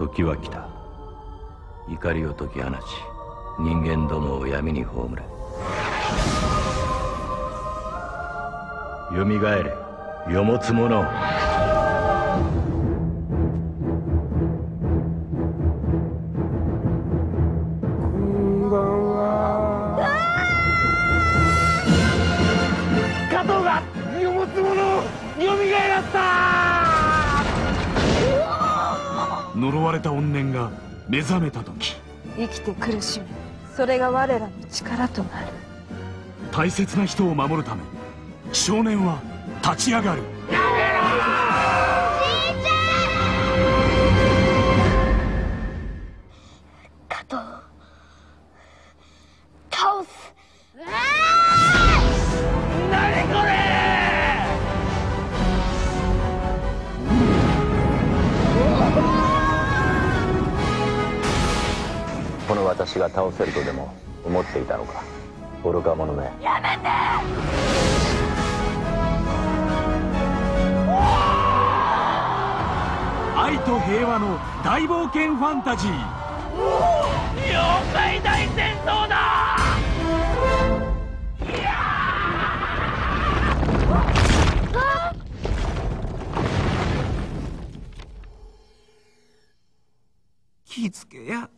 時は来た。怒りを解き放ち人間どもを闇に葬れよみがえれ世持つ者加藤が世持つ者をよみがえらせた呪われた怨念が目覚めた時生きて苦しめそれが我らの力となる。大切な人を守るため少年は立ち上がる。加藤倒す何これこの私が倒せるとでも思っていたのか？愚か者め。愛と平和の大冒険ファンタジー。妖怪大戦争だ！気付けや